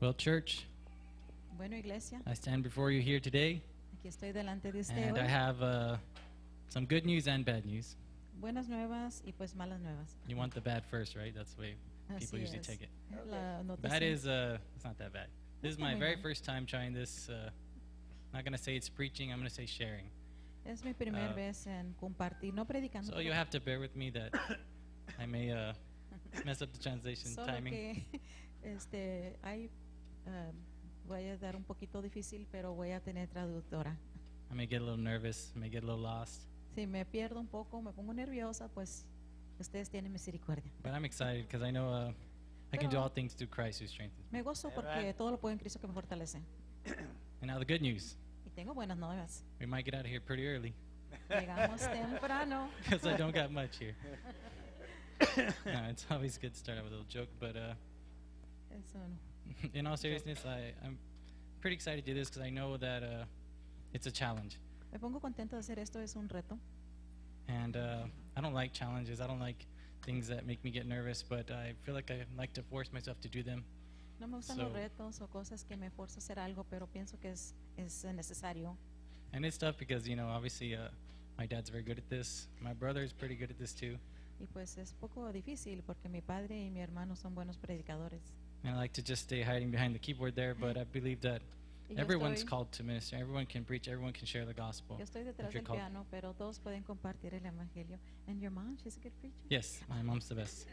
Well, church, Bueno, iglesia, I stand before you here today, aquí estoy delante de usted and I have uh, some good news and bad news. Buenas nuevas y pues malas nuevas. You want the bad first, right? That's the way people Así usually es. take it. La bad is, uh, it's not that bad. This is my very mal. first time trying this. Uh, I'm not gonna say it's preaching. I'm gonna say sharing. es mi primer uh, vez en compartir, no predicando. So you have to bear with me that I may uh, mess up the translation solo timing. que este, hay, ah, voy a dar un poquito difícil, pero voy a tener traductora. I may get a little nervous. I may get a little lost. Si me pierdo un poco, me pongo nerviosa, pues ustedes tienen misericordia. But I'm excited because I know uh, I can do all things through Christ who strengthens me. Me gozo porque todo lo puedo en Cristo que me fortalece. And now the good news. Y tengo buenas nuevas. We might get out of here pretty early Llegamos temprano. because I don't got much here. no, it's always good to start out with a little joke, but uh, Eso no. in all seriousness, I, I'm pretty excited to do this because I know that uh, it's a challenge. Me pongo contenta de hacer esto, es un reto. And uh, I don't like challenges. I don't like things that make me get nervous, but I feel like I like to force myself to do them. No me gustan los retos o cosas que me fuerzo a hacer algo, pero pienso que es, es necesario. And it's tough because, you know, obviously uh, my dad's very good at this. My brother is pretty good at this too. Y pues es poco difícil porque mi padre y mi hermano son buenos predicadores. And I like to just stay hiding behind the keyboard there, but I believe that everyone's called to minister. Everyone can preach. Everyone can share the gospel. yo estoy if detrás del piano, pero todos pueden compartir el evangelio. And your mom, she's a good preacher. Yes, my mom's the best.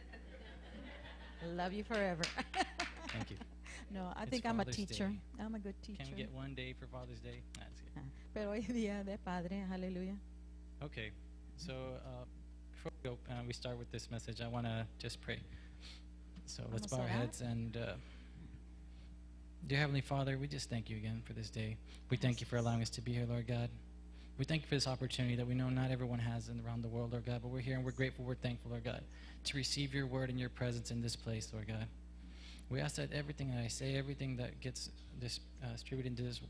Love you forever. Thank you. no, I It's think I'm a teacher. Day. I'm a good teacher. Can we get one day for Father's Day? That's good. Ah, Pero hoy día de padre, aleluya. Okay, so uh, before we go, uh, we start with this message. I want to just pray. So let's bow our heads and. Uh, Dear Heavenly Father, we just thank you again for this day. We thank you for allowing us to be here, Lord God. We thank you for this opportunity that we know not everyone has in, around the world, Lord God, but we're here and we're grateful, we're thankful, Lord God, to receive your word and your presence in this place, Lord God. We ask that everything that I say, everything that gets dis- uh, distributed into this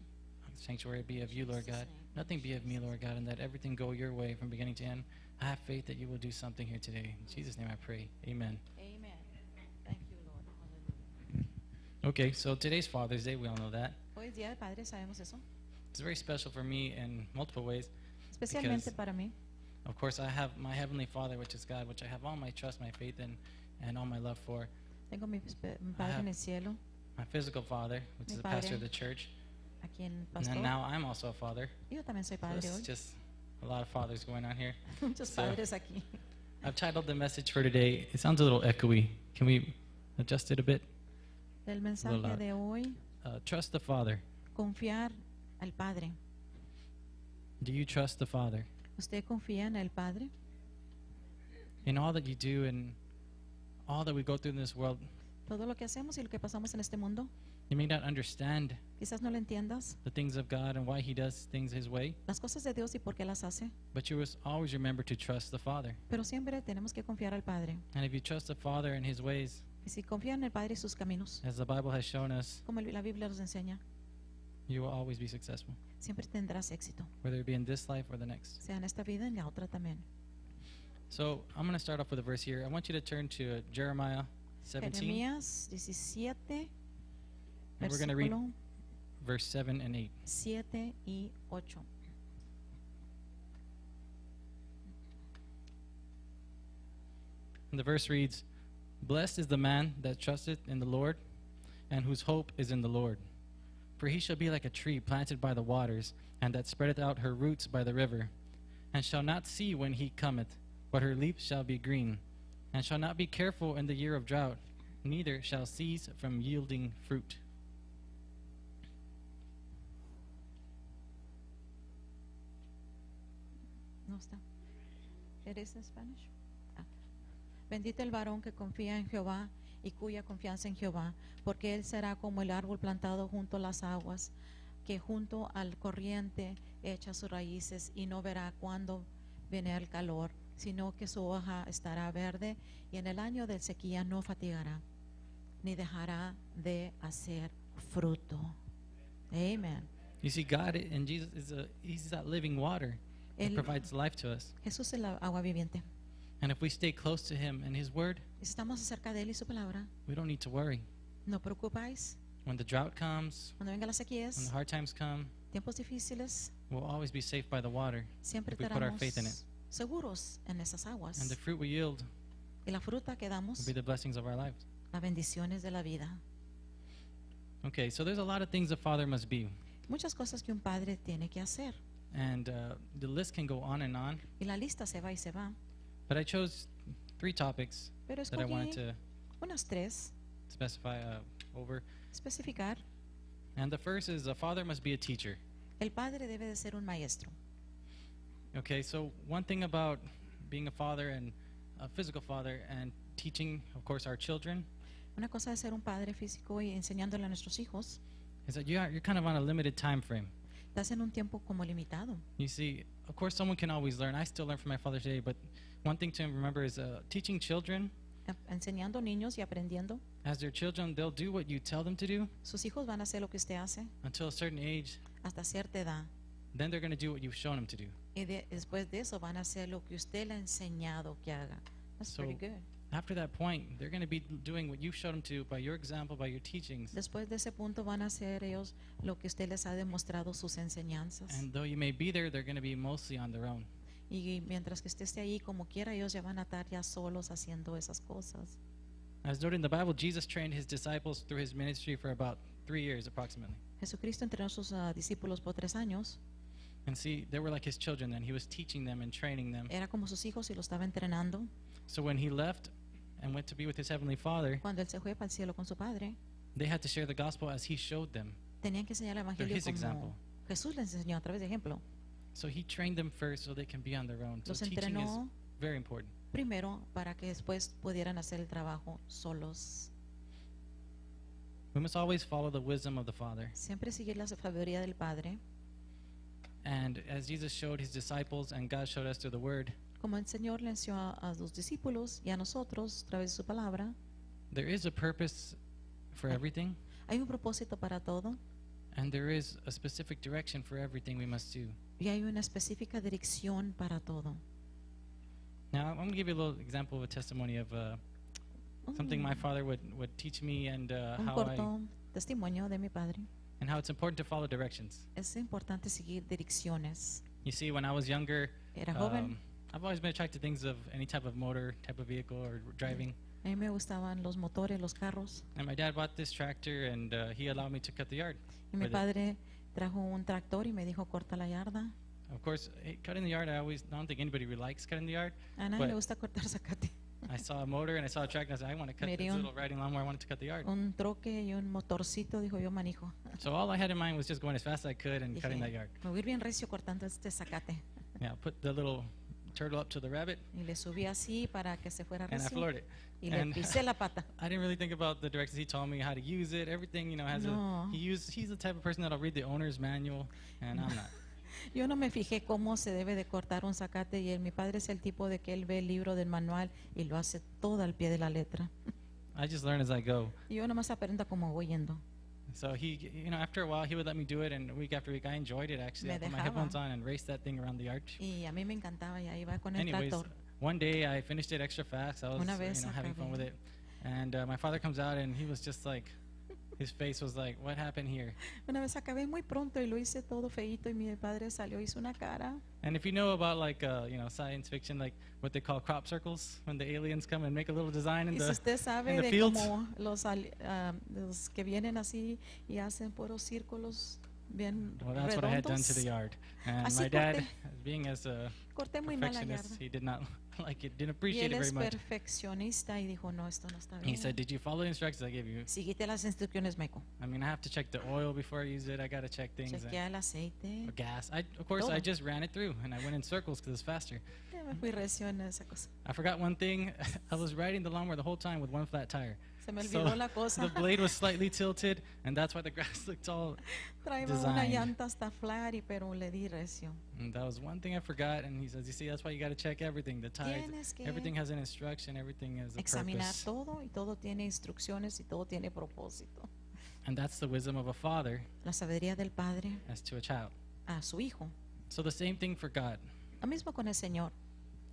sanctuary be of you, Lord God. Nothing be of me, Lord God, and that everything go your way from beginning to end. I have faith that you will do something here today. In Jesus' name I pray. Amen. Amen. Thank you, Lord. Hallelujah. Okay, so today's Father's Day. We all know that. Hoy es día de padre, sabemos eso. It's very special for me in multiple ways. Especialmente Because- para mí. Of course, I have my Heavenly Father, which is God, which I have all my trust, my faith in, and all my love for. Tengo mi, mi padre en el cielo, My physical father, which Mi is the pastor of the church. aquí en Pastor. then now I'm also a father. Yo también soy So padre this hoy. is just a lot of fathers going on here. Muchos so- padres aquí. I've titled the message for today. It sounds a little echoey. Can we adjust it a bit? El loud. mensaje de hoy, Uh, trust the Father. confiar al Padre. Do you trust the Father? ¿Usted confía en el Padre? In all that you do and all that we go through in this world, Todo lo que hacemos y lo que pasamos en este mundo, you may not understand quizás no lo entiendas, the things of God and why He does things His way, las cosas de Dios y por qué las hace, but you must always remember to trust the Father. pero siempre tenemos que confiar al Padre. And if you trust the Father and His ways, Y si confían en el Padre y sus caminos, as the Bible has shown us, como la Biblia nos enseña, you will always be successful, siempre tendrás éxito, whether it be in this life or the next. sea en esta vida y en la otra también. So I'm going to start off with a verse here. I want you to turn to uh, Jeremiah 17, Jeremías 17, and we're going to read versículo verse 7 and 8. 7 y 8. And the verse reads, Blessed is the man that trusteth in the Lord, and whose hope is in the Lord. For he shall be like a tree planted by the waters, and that spreadeth out her roots by the river, and shall not see when he cometh, but her leaf shall be green, and shall not be careful in the year of drought, neither shall cease from yielding fruit. No está. It is in Spanish? Bendito el varón que confía en Jehová y cuya confianza en Jehová, porque él será como el árbol plantado junto a las aguas, que junto al corriente echa sus raíces y no verá cuándo viene el calor, sino que su hoja estará verde y en el año de sequía no fatigará, ni dejará de hacer fruto. Amen. You see, God and Jesus is a He's that living water. Él- provides life to us. Jesús es el agua viviente. And if we stay close to Him and His Word, Estamos cerca de él y su palabra. we don't need to worry. No preocupáis. when the drought comes, cuando vengan las when sequías, the hard times come, tiempos difíciles, we'll always be safe by the water siempre if we put our faith in it. seguros en esas aguas. And the fruit we yield Y la fruta que damos, will be the blessings of our lives. las bendiciones de la vida. Okay, so there's a lot of things a father must be. Muchas cosas que un padre tiene que hacer. And uh, the list can go on and on. Y la lista se va y se va. But I chose three topics Pero that I wanted to unas tres, specify uh, over. especificar. And the first is a father must be a teacher. El padre debe de ser un maestro. Okay, so one thing about being a father and a physical father and teaching, of course, our children Una cosa es ser un padre físico y enseñándole a nuestros hijos. is that you are, you're kind of on a limited time frame. Estás en un tiempo como limitado. You see, of course, someone can always learn. I still learn from my father today, but one thing to remember is uh, teaching children. Enseñando niños y aprendiendo. As their children, they'll do what you tell them to do Sus hijos van a hacer lo que usted hace until a certain age. hasta cierta edad. Then they're going to do what you've shown them to do. Y de- después de eso van a hacer lo que usted le ha enseñado que haga. That's So- pretty good. After that point, they're going to be doing what you've showed them to by your example, by your teachings. Después de ese punto van a hacer ellos lo que usted les ha demostrado sus enseñanzas. And though you may be there, they're going to be mostly on their own. Y mientras que usted esté ahí como quiera, ellos ya van a estar ya solos haciendo esas cosas. As noted in the Bible, Jesus trained his disciples through his ministry for about three years approximately. Jesucristo entrenó a sus ah, discípulos por tres años. And see, they were like his children then. He was teaching them and training them. Era como sus hijos y lo estaba entrenando. So when he left and went to be with his heavenly Father, Cuando él se fue para el cielo con su padre, they had to share the gospel as he showed them. tenían que enseñar el evangelio his example. como Jesús les enseñó a través de ejemplo. So he trained them first so they can be on their own. So Los teaching is entrenó very important. primero para que después pudieran hacer el trabajo solos. We must always follow the wisdom of the Father. Siempre seguir la sabiduría del Padre. And as Jesus showed his disciples and God showed us through the Word, Como el Señor le enseñó a, a los discípulos y a nosotros a través de su palabra, there is a purpose for ah, everything, hay un propósito para todo and there is a specific direction for everything we must do. Y hay una específica dirección para todo. Now, I'm going to give you a little example of a testimony of uh, something my Un- father would, would teach me and uh, un how I corto testimonio de mi padre. and how it's important to follow directions. Es importante seguir direcciones. You see, when I was younger, Era joven, um, I've always been attracted to things of any type of motor, type of vehicle, or driving. a mí me gustaban los motores, los carros. And my dad bought this tractor, and uh, he allowed me to cut the yard. Y mi with it. padre trajo un tractor y me dijo, corta la yarda. Of course, eh, cutting the yard, I always I don't think anybody really likes cutting the yard. A nadie le gusta cortar zacate. I saw a motor and I saw a tractor, and I said, I want to cut this un- little riding lawnmower. I wanted to cut the yard. Un troque y un motorcito, dijo yo manejo. So all I had in mind was just going as fast as I could and cutting that Dije, yard. me voy a ir bien recio cortando este zacate. Yeah, put the little turtle up to the rabbit, Y le subí así para que se fuera and I recio. floored it. Y le and- pisé la pata. I didn't really think about the directions he told me how to use it. Everything, you know, has No. a he used. He's the type of person that'll read the owner's manual, and I'm not. Yo no me fijé cómo se debe de cortar un zacate y él, mi padre es el tipo de que él ve el libro del manual y lo hace todo al pie de la letra. I just learn as I go. Y yo nomás aprendo como voy yendo. So he, you know, after a while, he would let me do it, and week after week, I enjoyed it. Actually, Me I put my headphones on and raced that thing around the yard. Y a mí me encantaba, ya iba con el Anyways, tractor. One day I finished it extra fast. I was, you know, having fun with it, and uh, my father comes out, and he was just like, his face was like, "What happened here?" Una vez acabé muy pronto y lo hice todo feíto y mi padre salió, hizo una cara. And if you know about like, uh, you know, science fiction, like what they call crop circles, when the aliens come and make a little design in Y si the usted sabe the de fields. cómo los, ah, los que vienen así y hacen puros círculos bien Well, that's what I had done to the yard. And Así my dad, corté. being as a corté muy mal perfectionist, he did not like it, didn't Y appreciate él it very es much. perfeccionista y dijo, no, esto no está He bien. said, "Did you follow the instructions I gave you?" Síguete las instrucciones, Meco. I mean, I have to check the oil before I use it. I got to check things. Chequea el aceite. or gas. I, of course, I Todo. just ran it through, and I went in circles because it's faster. Ya me fui esa cosa. I forgot one thing. I was riding the lawnmower the whole time with one flat tire. Se me So, la cosa. The blade was slightly tilted, and that's why the grass looked all. Traía una designed. llanta hasta flat, y pero le di recio. And that was one thing I forgot. And he says, "You see, that's why you got to check everything. The que everything has an instruction. Everything has a examinar purpose." todo y todo tiene instrucciones y todo tiene propósito. And that's the wisdom of a father La sabiduría del Padre as to a child. a su Hijo. So the same thing for God. Lo mismo con el Señor.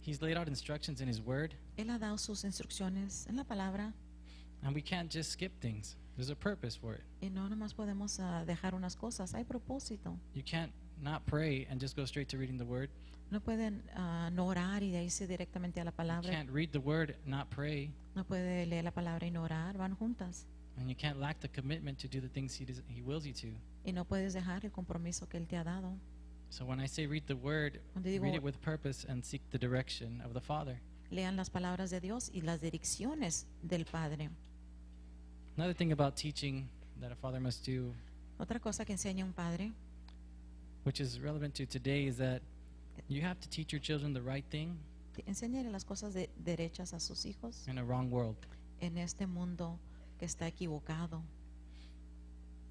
He's laid out instructions in His Word, Él ha dado sus instrucciones en la palabra And we can't just skip things. There's a purpose for it. Y no nomás podemos ah, dejar unas cosas, hay propósito. You can't not pray and just go straight to reading the word. No pueden ah, no orar y de ahí irse directamente a la You palabra. can't read the word, not pray. No puede leer la palabra y no orar, van juntas. And you can't lack the commitment to do the things he, does, he wills you to. Y no puedes dejar el compromiso que Él te ha dado. So when I say read the word, digo- read it with purpose and seek the direction of the Father. Lean las palabras de Dios y las direcciones del Padre. Another thing about teaching that a father must do, Otra cosa que enseña un padre, which is relevant to today, is that you have to teach your children the right thing las cosas de- derechas a sus hijos in a wrong world. en este mundo que está equivocado.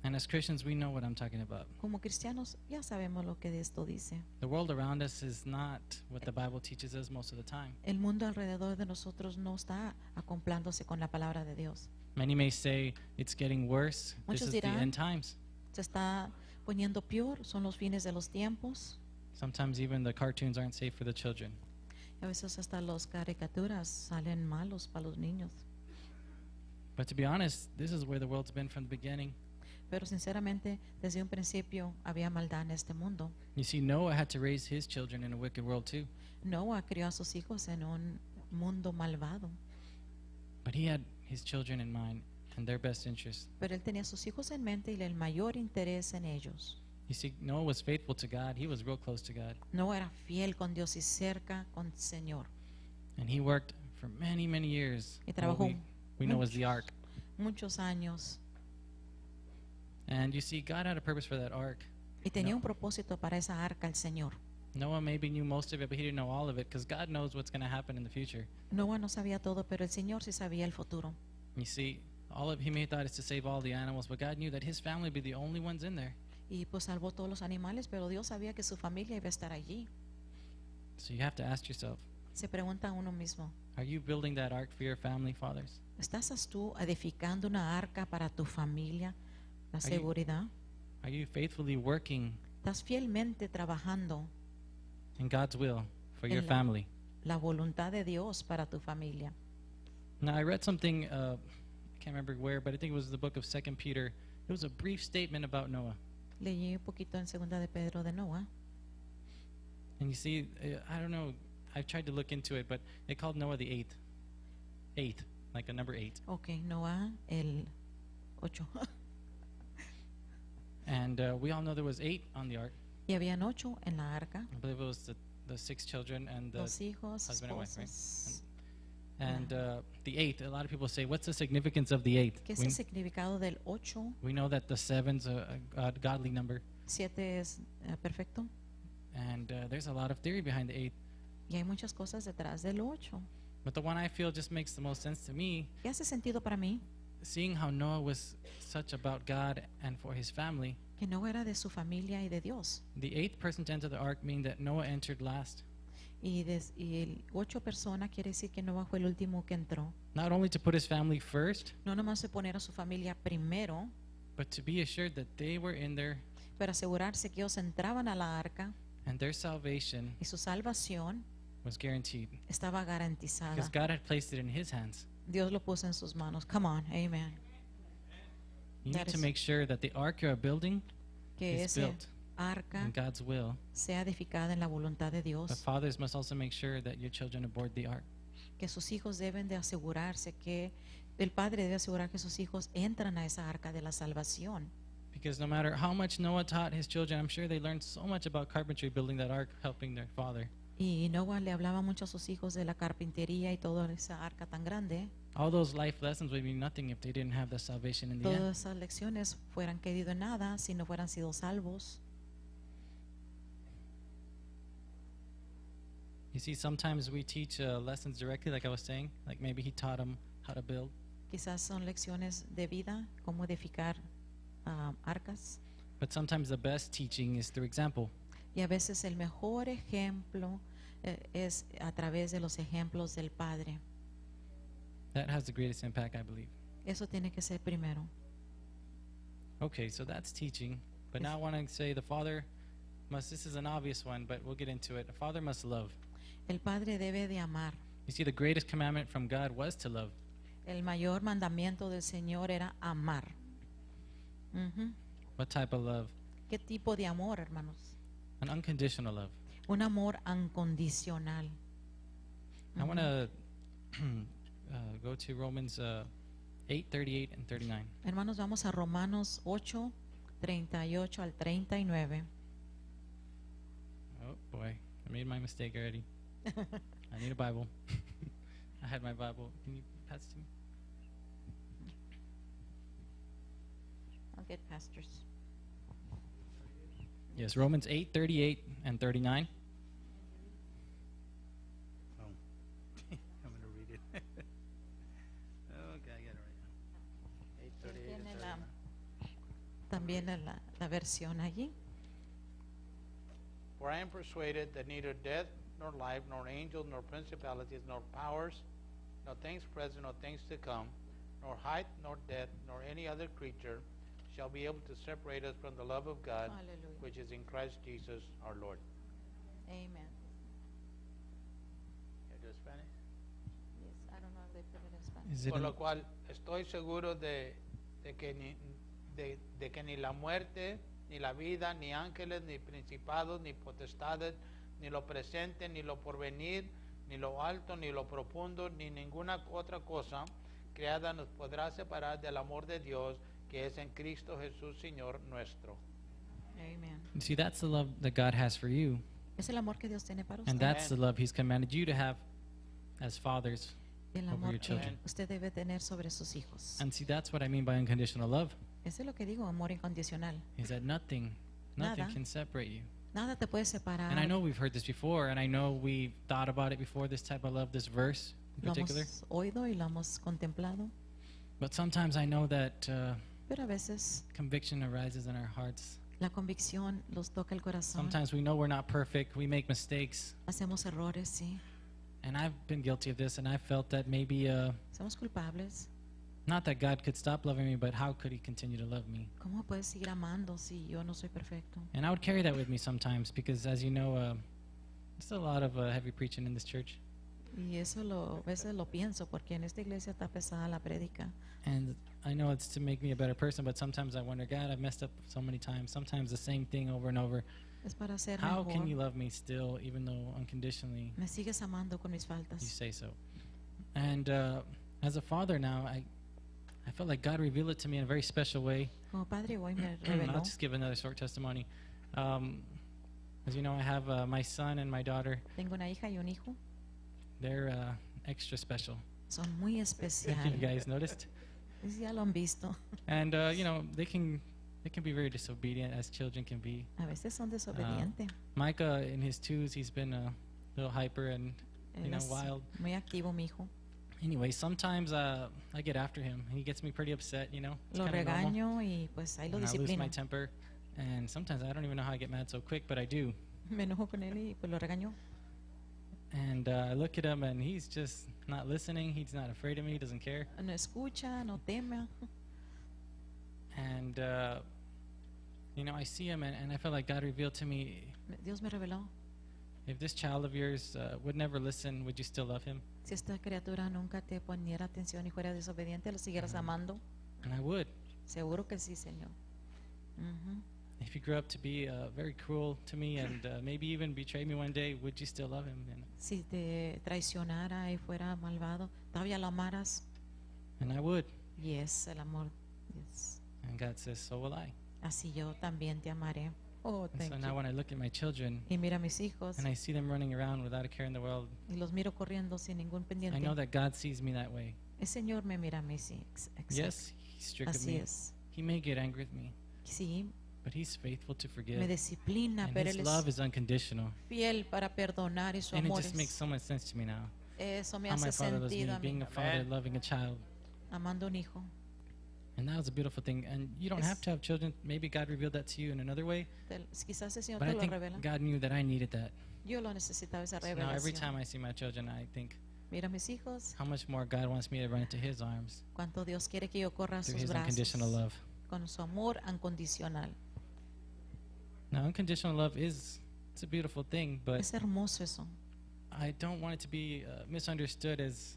And as Christians, we know what I'm talking about. Como cristianos ya sabemos lo que de esto dice. The world around us is not what the Bible teaches us most of the time. El mundo alrededor de nosotros no está acomplándose con la palabra de Dios. Many may say it's getting worse. This Muchos is the dirán- end times. Se está poniendo peor, son los fines de los tiempos. Sometimes even the cartoons aren't safe for the children. A veces hasta las caricaturas salen malos para los niños. But to be honest, this is where the world's been from the beginning. Pero sinceramente, desde un principio había maldad en este mundo. You see, Noah had to raise his children in a wicked world too. Noah crió a sus hijos en un mundo malvado, But he had his children in mind and their best interest. pero él tenía sus hijos en mente y el mayor interés en ellos. You see, Noah was faithful to God. He was real close to God. Noah era fiel con Dios y cerca con el Señor. And he worked for many, many years. Y trabajó we, we know as the ark. Muchos años. And you see, God had a purpose for that ark. Y tenía No. un propósito para esa arca el Señor. Noah maybe knew most of it, but he didn't know all of it because God knows what's going to happen in the future. Noah no sabía todo, pero el Señor sí sabía el futuro. You see, all of he may have thought is to save all the animals, but God knew that his family would be the only ones in there. Y pues salvó todos los animales, pero Dios sabía que su familia iba a estar allí. So you have to ask yourself, Se pregunta uno mismo, are you building that ark for your family, fathers? ¿estás tú edificando una arca para tu familia, la Are you- seguridad? Are you faithfully working ¿Estás fielmente trabajando in God's will for your En la- family? la voluntad de Dios para tu familia? Now, I read something, uh, I can't remember where, but I think it was the book of Second Peter. It was a brief statement about Noah. Leí un poquito en segunda de Pedro de Noah. And you see, uh, I don't know, I've tried to look into it, but they called Noah the eighth. Eighth, like a number eight. Ok, Noah el ocho. And uh, we all know there was eight on the ark. Y habían ocho en la arca. I believe it was the, the six children and the hijos, husband and wife, right? and uh, the eighth. A lot of people say, "What's the significance of the eighth?" ¿Qué es We, el significado del 8? we know that the seven's a, a god- godly number, 7 es eh, perfecto. and uh, there's a lot of theory behind the eighth. Y hay muchas cosas detrás del 8. But the one I feel just makes the most sense to me, ¿Qué hace sentido para mí? Seeing how Noah was such about God and for his family. Que no era de su familia y de Dios. The eighth person to enter the ark means that Noah entered last, Y, des- y el 8 personas quiere decir que Noah fue el último que entró. not only to put his family first, No nomás de poner a su familia primero, but to be assured that they were in there pero asegurarse que ellos entraban a la arca and their salvation y su salvación was guaranteed estaba garantizada. because God had placed it in his hands. Dios lo puso en sus manos. Come on, amen. You That need to is- make sure that the ark you are building Que is ese built arca in God's will. sea edificada en la voluntad de But Dios. fathers must also make sure that your children aboard the ark. Que sus hijos deben de asegurarse que el padre debe asegurar que sus hijos entran a esa arca de la salvación. Because no matter how much Noah taught his children, I'm sure they learned so much about carpentry building that ark, helping their father. Y Noah le hablaba mucho a sus hijos de la carpintería y toda esa arca tan grande. All those life lessons would mean nothing if they didn't have the salvation in the end. Todas esas lecciones fueran querido en nada si no fueran sido salvos. You see, sometimes we teach uh, lessons directly, like I was saying, like maybe he taught them how to build. Quizás son lecciones de vida, cómo edificar ah, arcas. But sometimes the best teaching is through example. Y a veces el mejor ejemplo eh, es a través de los ejemplos del Padre. That has the greatest impact, I believe. Eso tiene que ser primero. Okay, so that's teaching. But now I want to say the father must, this is an obvious one, but we'll get into it. A father must love. El Padre debe de amar. You see, the greatest commandment from God was to love. El mayor mandamiento del Señor era amar. Ujú. What type of love? ¿Qué tipo de amor, hermanos? An unconditional love. Un amor incondicional. I want to uh, go to Romans uh, 8, 38, and 39. Hermanos, vamos a Romanos 8, 38 al 39. Oh boy, I made my mistake already. I need a Bible. I had my Bible. Can you pass it to me? I'll get pastors. Yes, Romans 8, 38, and 39. Oh. I'm going to read it. okay, I get it right now. Eight thirty-eight and 39. También la, la versión allí. For I am persuaded that neither death, nor life, nor angels, nor principalities, nor powers, nor things present, nor things to come, nor height, nor depth, nor any other creature shall be able to separate us from the love of God, Hallelujah. which is in Christ Jesus our Lord. Amen. Spanish? Yes, I don't know if they put it in Spanish. It Por lo cual estoy seguro de, de que ni, de, de que ni la muerte, ni la vida, ni ángeles, ni principados, ni potestades, ni lo presente, ni lo porvenir, ni lo alto, ni lo profundo, ni ninguna otra cosa creada nos podrá separar del amor de Dios que es en Cristo Jesús, Señor nuestro. Amen. You see, that's the love that God has for you, Es el amor que Dios tiene para and usted. that's the love He's commanded you to have as fathers. el over amor your que children. usted debe tener sobre sus hijos. And see, that's what I mean by unconditional love, Eso es lo que digo, amor incondicional. is that nothing, nothing Nada. can separate you. Nada te puede separar. And I know we've heard this before, and I know we've thought about it before, this type of love, this verse in lo particular. hemos oído y lo hemos contemplado, But sometimes I know that uh, pero a veces conviction arises in our hearts. la convicción los toca el corazón. Sometimes we know we're not perfect, we make mistakes, Hacemos errores, sí. and I've been guilty of this, and I felt that maybe, uh, Somos culpables. not that God could stop loving me, but how could He continue to love me? ¿Cómo puedes seguir amando si yo no soy perfecto? And I would carry that with me sometimes because, as you know, uh, there's a lot of uh, heavy preaching in this church. Y eso lo, a veces lo pienso porque en esta iglesia está pesada la prédica. And I know it's to make me a better person, but sometimes I wonder, God, I've messed up so many times. Sometimes the same thing over and over. Es para ser How can you love me still, even though unconditionally Me sigues amando con mis you say so? And uh, as a father now, I, I felt like God revealed it to me in a very special way. Como padre hoy me I'll just give another short testimony. Um, as you know, I have uh, my son and my daughter. Tengo una hija y un hijo. They're uh, extra special. Son muy If you guys noticed. Ya lo han visto. And uh, you know, they can they can be very disobedient as children can be. A veces son desobedientes. Micah in his twos, he's been a little hyper and you know wild. muy activo, mi hijo. Anyway, sometimes uh, I get after him. And he gets me pretty upset, you know. It's Lo normal. regaño y pues ahí lo And I lose my temper, and sometimes I don't even know how I get mad so quick, but I do. Me enojo con él y pues lo regaño. And uh, I look at him, and he's just not listening. He's not afraid of me. He doesn't care. No escucha, no teme. And uh, you know, I see him, and, and I feel like God revealed to me, Dios me reveló. if this child of yours uh, would never listen, would you still love him? Si esta criatura nunca te poniera atención y fuera desobediente, lo siguieras amando. And I would. Seguro que sí, Señor. Ujú. If he grew up to be uh, very cruel to me and uh, maybe even betray me one day, would you still love him? And, Si te traicionara y fuera malvado, todavía lo amaras. and I would. Yes, el amor. Yes. And God says, so will I. Así yo también te amaré. Oh, And thank so you. now when I look at my children Y mira a mis hijos and I see them running around without a care in the world, y los miro corriendo sin ningún I pendiente. know that God sees me that way. El Señor me mira a mí, sí. ex- exacto. Yes, He's strict with Así me. es. He may get angry with me, Sí, but He's faithful to forgive. me disciplina, And pero His Él love es is unconditional. fiel para perdonar y su And it amor just makes so much sense to me now. Eso me How my hace father loves me, sentido a mí, being a father, Amen. loving a child. amando un hijo. And that was a beautiful thing. And you don't Es- have to have children. Maybe God revealed that to you in another way. Te- quizás el Señor But te I lo think revela. God knew that I needed that. Yo lo necesitaba esa So now every revelación. time I see my children, I think Mira mis hijos, how much more God wants me to run into His arms cuánto Dios quiere que yo corra a through sus His brazos unconditional love. con su amor incondicional. Now, unconditional love is it's a beautiful thing, but Es hermoso eso. I don't want it to be uh, misunderstood as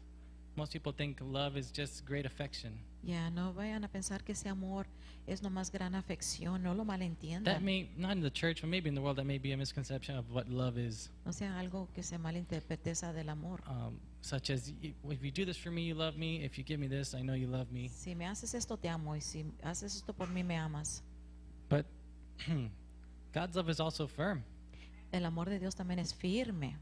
most people think love is just great affection. Ya no vayan a pensar que ese amor es nomás gran afección, no lo That may, not in the church, but maybe in the world, that may be a misconception of what love is. No sea algo que se malinterpreteza del amor. Um, such as, if you do this for me, you love me. If you give me this, I know you love me. Si me haces esto, te amo. Y si haces esto por mí, me amas. But God's love is also firm, El amor de Dios también es firme.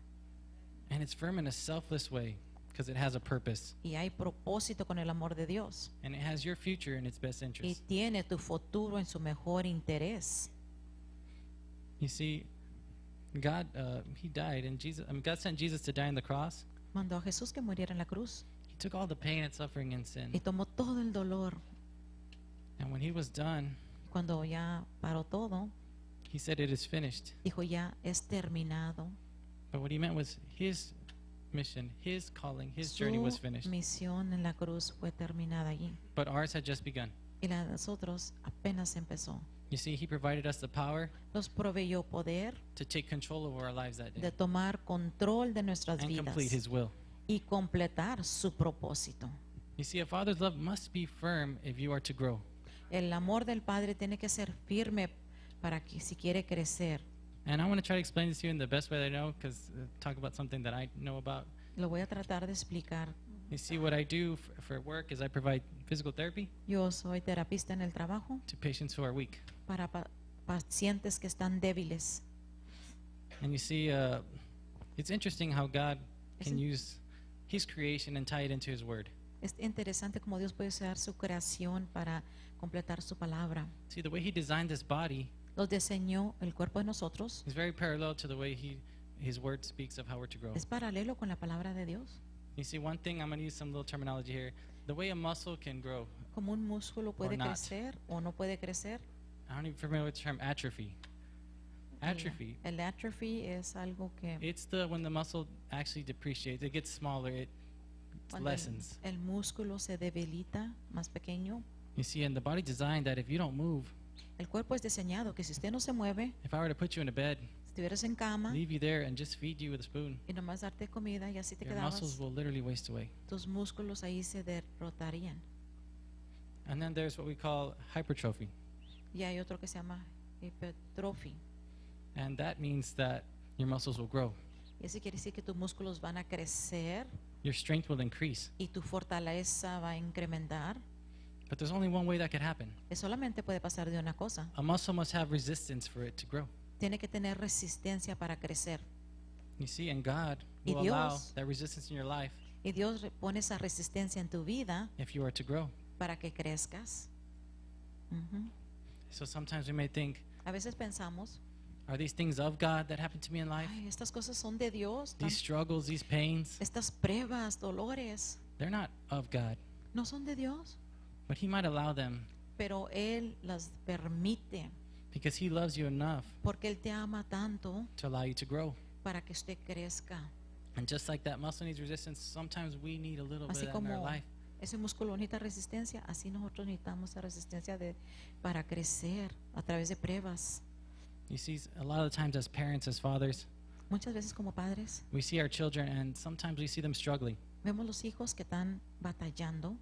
and it's firm in a selfless way because it has a purpose, Y hay propósito con el amor de Dios. and it has your future in its best Y interest. tiene tu futuro en su mejor interés. You see, God, uh, He died, and Jesus. I mean, God sent Jesus to die on the cross. Mandó a Jesús que muriera en la cruz. He took all the pain and suffering and sin, Y tomó todo el dolor. and when He was done, Cuando ya paró todo, He said, "It is finished." dijo ya es terminado. But what He meant was His mission, His calling, His journey was finished. misión en la cruz fue terminada allí. But ours had just begun. Y la de nosotros apenas empezó. You see, He provided us the power Nos proveyó poder to take control over our lives that day de tomar control de nuestras and vidas complete His will. y completar su propósito. You see, a father's love must be firm if you are to grow. El amor del Padre tiene que ser firme para que si quiere crecer. And I want to try to explain this to you in the best way that I know, because uh, talk about something that I know about. Lo voy a tratar de explicar. You see, what I do f- for work is I provide physical therapy Yo soy terapista en el trabajo to patients who are weak. para pa- pacientes que están débiles. And you see, uh, it's interesting how God can Isn't- use His creation and tie it into His Word. Es interesante cómo Dios puede usar su creación para completar su palabra. See, the way He designed this body Los diseñó el cuerpo de nosotros. is very parallel to the way He His Word speaks of how we're to grow. Es paralelo con la palabra de Dios. You see, one thing I'm going to use some little terminology here. The way a muscle can grow. Como un músculo puede not. crecer o no puede crecer. I don't even familiar with the term atrophy. Atrophy. El, atrophy es algo que It's the when the muscle actually depreciates. It gets smaller. It cuando el, lessens. el músculo se debilita, más pequeño. You see, and the body designed that if you don't move, El cuerpo es diseñado que si usted no se mueve, if I were to put you in a bed, si estuvieras en cama leave you there, and just feed you with a spoon, y nomás darte comida y así te your muscles quedabas, will literally waste away. tus músculos ahí se derrotarían. And then there's what we call hypertrophy, Y hay otro que se llama hipertrofia. and that means that your muscles will grow, Y eso quiere decir que tus músculos van a crecer your strength will increase. y tu fortaleza va a incrementar. But there's only one way that could happen. Solamente puede pasar de una cosa. A muscle must have resistance for it to grow. Tiene que tener resistencia para crecer. You see, and God will allow that resistance in your life Y Dios pone esa resistencia en tu vida if you are to grow. para que crezcas. Ujú. So sometimes we may think, A veces pensamos, are these things of God that happen to me in life? ay, estas cosas son de Dios. These struggles, these pains, estas pruebas, dolores, they're not of God. no son de Dios. But He might allow them Pero Él las permite because He loves you enough porque Él te ama tanto to allow you to grow. para que usted crezca. And just like that muscle needs resistance, sometimes we need a little bit Así of that in our como life. ese músculo necesita resistencia, así nosotros necesitamos esa resistencia de, para crecer a través de pruebas. You see, a lot of the times as parents, as fathers, Muchas veces como padres we see our children and sometimes we see them struggling. vemos los hijos que están batallando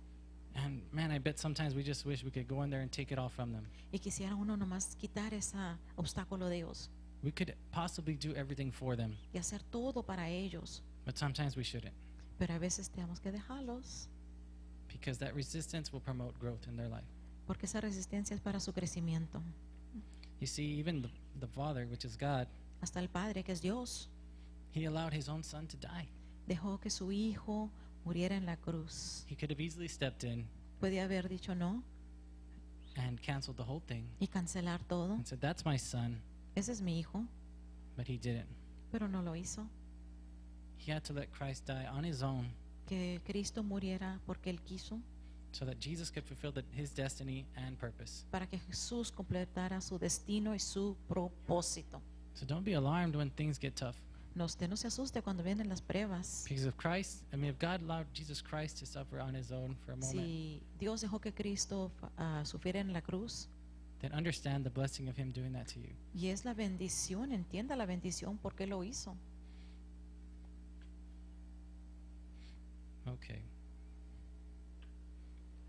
And man, I bet sometimes we just wish we could go in there and take it all from them. y quisiera uno nomás quitar ese obstáculo de ellos We could possibly do everything for them, y hacer todo para ellos. but sometimes we shouldn't Pero a veces tenemos que dejarlos because that resistance will promote growth in their life. porque esa resistencia es para su crecimiento. You see, even the, the Father, which is God, Hasta el Padre, que es Dios, He allowed His own Son to die. dejó que su hijo muriera en la cruz. He could have easily stepped in Podía haber dicho no and canceled the whole thing y cancelar todo. and said, That's my son, Ese es mi hijo, but He didn't. pero no lo hizo. He had to let Christ die on His own Que Cristo muriera porque Él quiso, so that Jesus could fulfill the, His destiny and purpose. para que Jesús completara su destino y su propósito. So don't be alarmed when things get tough. No, usted no se asuste cuando vienen las pruebas. Because if Christ, I mean, if God allowed Jesus Christ to suffer on His own for a moment, Si Dios dejó que Cristo ah, sufriera en la cruz, then understand the blessing of Him doing that to you. y es la bendición, entienda la bendición porque lo hizo. Okay.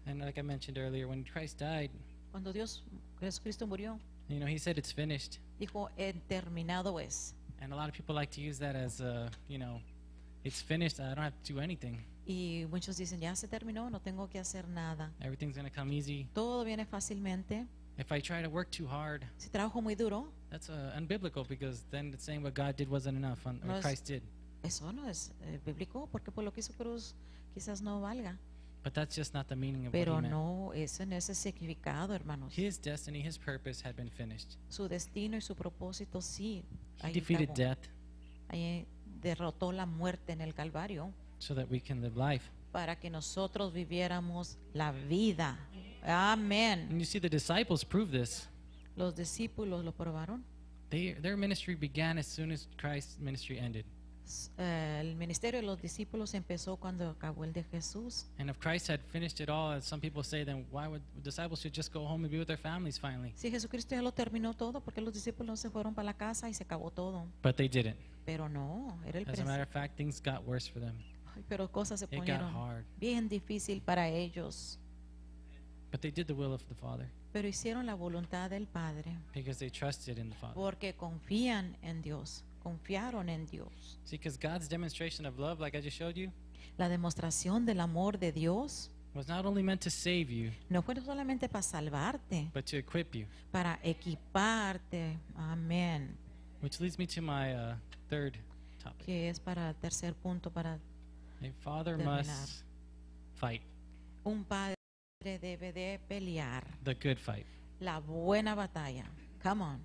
And like I mentioned earlier, when Christ died, Cuando Dios, Jesucristo murió, you know, he said it's finished. dijo, "En terminado es. And a lot of people like to use that as, uh, you know, it's finished. I don't have to do anything. Y muchos dicen, ya se terminó, no tengo que hacer nada. Everything's going to come easy. Todo viene fácilmente. If I try to work too hard, Si trabajo muy duro, that's uh, unbiblical because then it's saying what God did wasn't enough, or No es- Christ did. eso no es eh, bíblico, porque por lo que hizo Cruz quizás no valga. But that's just not the meaning of what Pero he meant. no, ese no es el significado, hermanos. His destiny, his purpose had been finished. Su destino y su propósito sí. He ahí defeated acabó. death Ahí derrotó la muerte en el Calvario so that we can live life. para que nosotros viviéramos la vida. Amén. And you see, the disciples prove this. Los discípulos lo probaron. They, their ministry began as soon as Christ's ministry ended. Eh, el ministerio de los discípulos empezó cuando acabó el de Jesús. And if Christ had finished it all, as some people say, then why would disciples should just go home and be with their families finally? Si Jesucristo ya lo terminó todo, porque los discípulos no se fueron para la casa y se acabó todo. But they didn't. Pero no, era el As a matter of fact, things got worse for them. Pero cosas se It got ponieron hard. bien difícil para ellos. But they did the will of the Father Pero hicieron la voluntad del Padre because they trusted in the Father. porque confían en Dios, confiaron en Dios. See, because God's demonstration of love, like I just showed you, La demostración del amor de Dios was not only meant to save you, no fue solamente para salvarte, but to equip you. para equiparte. Amén. Which leads me to my uh, third topic. Que es para el tercer punto, para A father Terminar. must fight un padre debe de pelear the good fight. la buena batalla. Come on.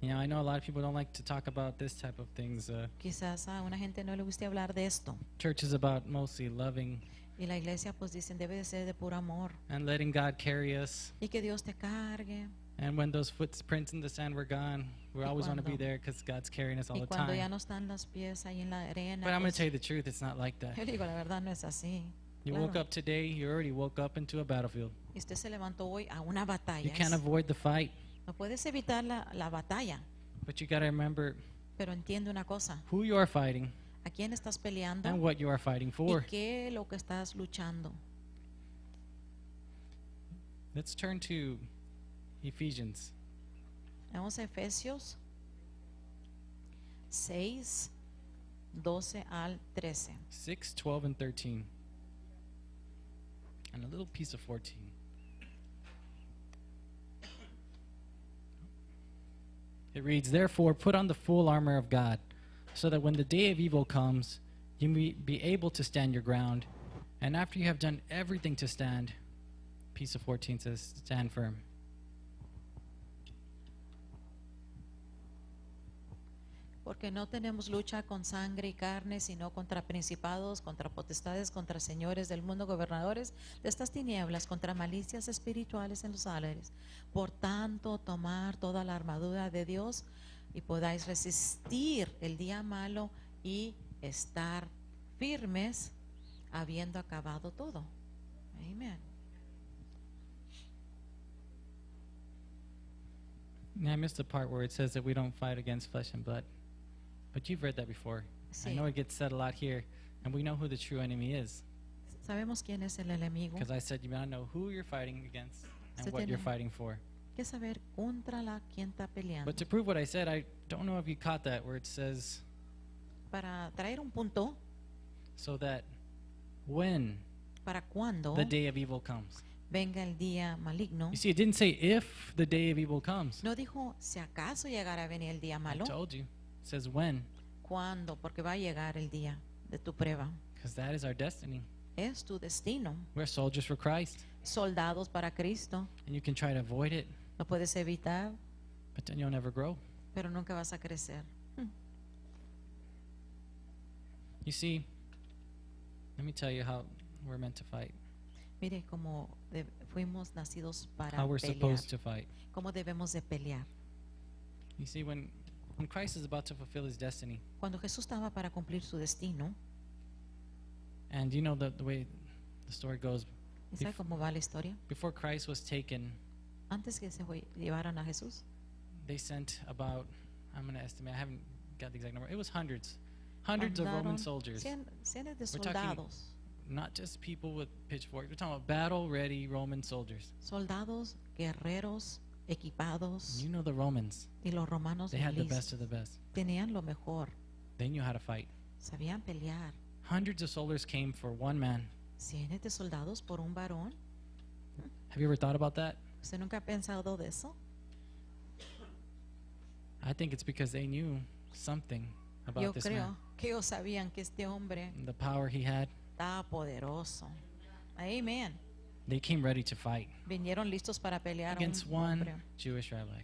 You know, I know a lot of people don't like to talk about this type of things. Uh, Quizás a una gente no le guste hablar de esto. church is about mostly loving Y la iglesia pues dicen debe de ser de puro amor. and letting God carry us. Y que Dios te cargue. And when those footprints in the sand were gone, we always want to be there because God's carrying us all Y the cuando ya time. no están los pies ahí en la arena. But I'm going to tell you the truth, it's not like that. yo digo, la verdad no es así. You claro. woke up today, you already woke up into a battlefield. Y usted se levantó hoy a una batalla. You can't avoid the fight, No puedes evitar la, la batalla. but you got to remember Pero entiende una cosa. who you are fighting ¿A quién estás peleando? and what you are fighting ¿Y for. qué es lo que estás luchando? Let's turn to Ephesians. Vamos a Efesios 6, 12 al 13. 6, 12, and 13. And a little piece of 14. It reads, Therefore, put on the full armor of God, so that when the day of evil comes, you may be able to stand your ground. And after you have done everything to stand, piece of 14 says, stand firm. Porque no tenemos lucha con sangre y carne, sino contra principados, contra potestades, contra señores del mundo, gobernadores de estas tinieblas, contra malicias espirituales en los aires. Por tanto, tomar toda la armadura de Dios y podáis resistir el día malo y estar firmes, habiendo acabado todo. Amén. I missed the part where it says that we don't fight against flesh and blood. But you've read that before. I know it gets said a lot here, and we know who the true enemy is. Sabemos quién es el enemigo. Because I said you gotta know who you're fighting against and Usted what you're fighting for. Que saber contra la quien está peleando. But to prove what I said, I don't know if you caught that where it says, Para traer un punto, so that when para cuando the day of evil comes. venga el día maligno. You see, it didn't say if the day of evil comes. No dijo si acaso llegará a venir el día malo. I told you. Says when, ¿Cuándo? Porque va a llegar el día de tu prueba. because that is our destiny. Es tu destino. We're soldiers for Christ, Soldados para Cristo. and you can try to avoid it, Lo puedes evitar, but then you'll never grow. pero nunca vas a crecer. Hmm. You see, let me tell you how we're meant to fight, Mire cómo de- fuimos nacidos para how we're pelear. supposed to fight. Cómo debemos de pelear. You see, when when Christ is about to fulfill his destiny, Cuando Jesús estaba para cumplir su destino, and you know the, the way the story goes, ¿y sabe cómo va la historia? before Christ was taken, Antes que se llevaran a Jesús, they sent about, I'm going to estimate, I haven't got the exact number, it was hundreds, hundreds of Roman soldiers. cien- cientos de We're talking- soldados. not just people with pitchforks. We're talking about battle-ready Roman soldiers. soldados, guerreros, equipados. You know the Romans. Y los romanos They had the best of the best. tenían lo mejor, They knew how to fight. sabían pelear. Hundreds of soldiers came for one man. Cientos de soldados por un varón. Have you ever thought about that? ¿Usted nunca ha pensado de eso? I think it's because they knew something about Yo this creo man. que ellos sabían que este hombre The power he had. estaba poderoso. Amén. They came ready to fight Vinieron listos para pelear a against un one hombre Jewish rabbi.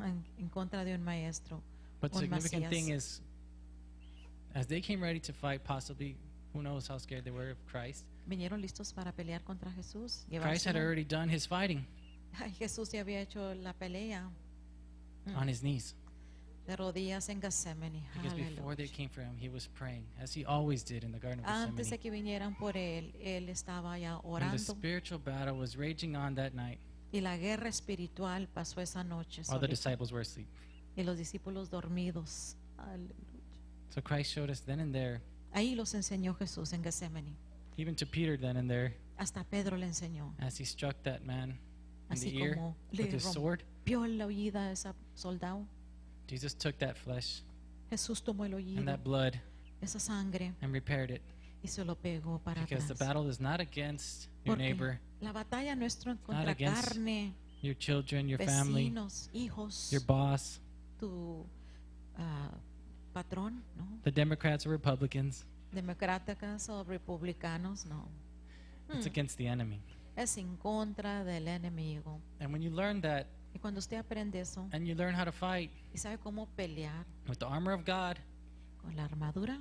en, en contra de un maestro. But the Un significant thing is, as they came ready to fight, possibly, who knows how scared they were of Christ. Vinieron listos para pelear contra Jesús. Christ had llevárselo. already done his fighting Ay, Jesús ya había hecho la pelea Mm. on his knees. De rodillas en Getsemaní. Because before they came for him, he was praying, as he always did in the Garden of Antes de Gethsemane. que vinieran por él, él estaba ya And the spiritual battle was raging on that night y la guerra espiritual pasó esa noche while the disciples were asleep. y los discípulos dormidos. Aleluya. So Christ showed us then and there, Ahí los enseñó Jesús en Getsemaní. even to Peter then and there, Hasta Pedro le enseñó. as he struck that man in Así the ear with his sword. la oída a ese soldado. Jesus took that flesh Jesús tomó el and that blood esa sangre, and repaired it. y se lo pegó para Because the atrás. battle is not against your Porque neighbor, la batalla no es contra against carne, your children, your family, vecinos, hijos, your boss, tu ah, patrón, ¿no? the Democrats or Republicans. Democráticas o republicanos, no. It's Mm. against the enemy. Es en contra del enemigo. And when you learn that Y cuando usted aprende eso and you learn how to fight y sabe cómo pelear with the armor of God, con la armadura,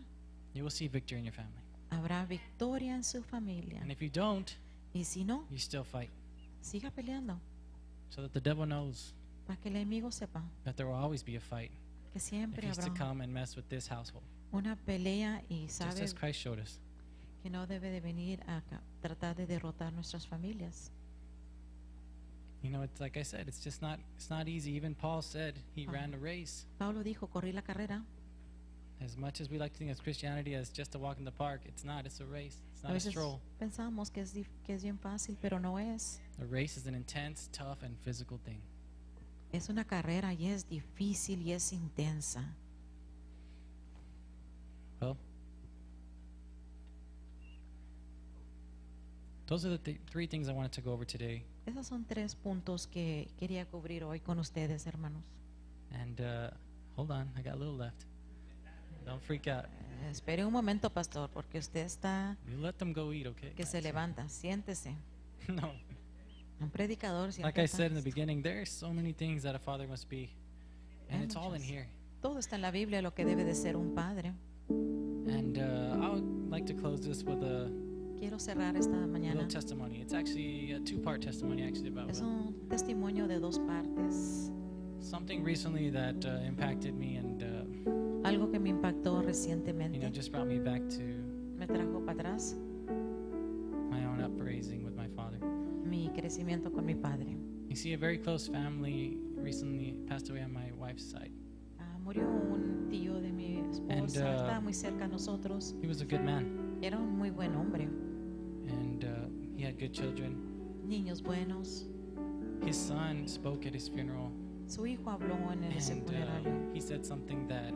you will see victory in your family. habrá victoria en su familia. And if you don't, Y si no, you still fight. siga peleando So that the devil knows para que el enemigo sepa that there will always be a fight que if siempre he's to habrá come and mess with this household. una pelea y Just sabe as Christ showed us. que no debe de venir a tratar de derrotar nuestras familias. You know, it's like I said, it's just not it's not easy. Even Paul said he Ah. ran a race. Pablo dijo, corrí la carrera. As much as we like to think of Christianity as just a walk in the park, it's not. It's a race. It's A not a veces stroll. pensamos que es, que es bien fácil, pero no es. A race is an intense, tough, and physical thing. Es una carrera y es difícil y es intensa. Well, those are the th- three things I wanted to go over today. Esos son tres puntos que quería cubrir hoy con ustedes, hermanos. And uh, hold on, I got a little left. Don't freak out. Eh, espere un momento, pastor, porque usted está You let them go eat, okay? que se levanta. Siéntese. no. Un predicador siempre Like I está- said in the beginning, there are so many things that a father must be. And it's all in here. Todo está en la Biblia, lo que debe de ser un padre. And uh, I would like to close this with a Quiero cerrar esta mañana. testimony. It's actually a two-part testimony, actually, about Es un testimonio de dos partes. something recently that uh, impacted me and uh, Algo que me impactó you know recientemente. just brought me back to Me trajo para atrás my own upbringing with my father. mi crecimiento con mi padre. You see, a very close family recently passed away on my wife's side. Ah, murió un tío de mi esposa, uh, estaba muy cerca a nosotros. He was a good man, Era un muy buen hombre. And uh, he had good children. Niños buenos. His son spoke at his funeral, Su hijo habló en and uh, he said something that